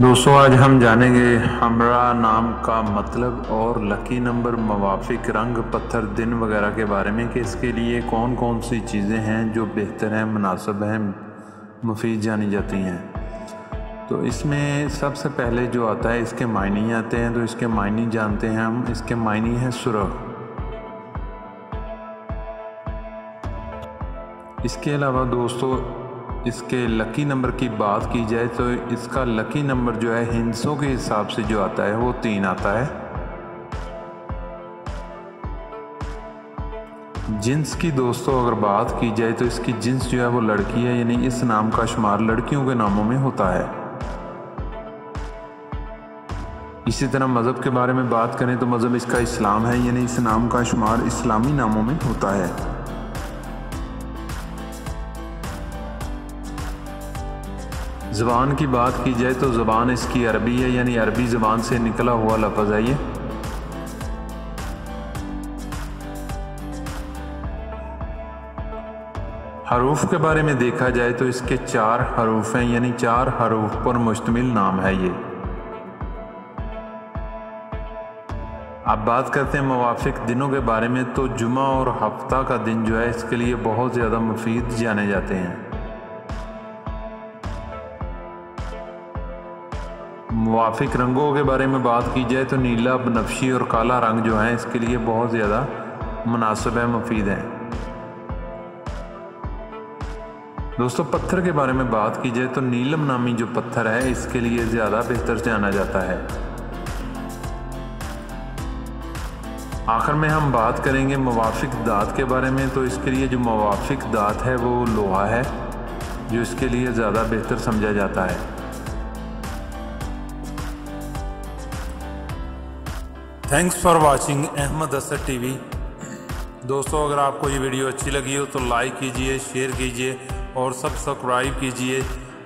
दोस्तों आज हम जानेंगे हमरा नाम का मतलब और लकी नंबर मवाफिक रंग पत्थर दिन वगैरह के बारे में कि इसके लिए कौन कौन सी चीज़ें हैं जो बेहतर हैं मुनासब हैं मुफीद जानी जाती हैं तो इसमें सबसे पहले जो आता है, इसके मायने आते हैं। तो इसके मायने जानते हैं हम, इसके मायने हैं सुरख इसके अलावा दोस्तों, इसके लकी नंबर की बात की जाए तो इसका लकी नंबर जो है, हिंसों के हिसाब से जो आता है, वो तीन आता है। जिन्स की दोस्तों, अगर बात की जाए तो इसकी जिन्स जो है, वो लड़की है, यानी इस नाम का शुमार लड़कियों के नामों में होता है। इसी तरह मज़हब के बारे में बात करें तो मज़हब इसका इस्लाम है, यानी इस नाम का शुमार इस्लामी नामों में होता है। ज़बान की बात की जाए तो ज़बान इसकी अरबी है, यानी अरबी ज़बान से निकला हुआ लफज है ये। हरूफ के बारे में देखा जाए तो इसके चार हरूफ हैं, यानी चार हरूफ पर मुश्तमिल नाम है ये। अब बात करते हैं मवाफिक दिनों के बारे में तो जुमा और हफ़्ता का दिन जो है, इसके लिए बहुत ज़्यादा मुफीद जाने जाते हैं। मुआफिक रंगों के बारे में बात की जाए तो नीला बनफशी और काला रंग जो है, इसके लिए बहुत ज़्यादा मुनासिब है, मुफीद है। दोस्तों, पत्थर के बारे में बात की जाए तो नीलम नामी जो पत्थर है, इसके लिए ज़्यादा बेहतर जाना जाता है। आखिर में हम बात करेंगे मवाफिक दात के बारे में तो इसके लिए जो मवाफिक दात है वो लोहा है, जो इसके लिए ज़्यादा बेहतर समझा जाता है। थैंक्स फॉर वाचिंग अहमद असर टीवी दोस्तों, अगर आपको ये वीडियो अच्छी लगी हो तो लाइक कीजिए शेयर कीजिए और सब्सक्राइब कीजिए।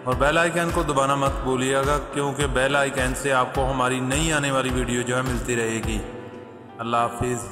और बेल आइकन को दबाना मत भूलिएगा, क्योंकि बेल आइकन से आपको हमारी नई आने वाली वीडियो जो है मिलती रहेगी। Allah Hafiz.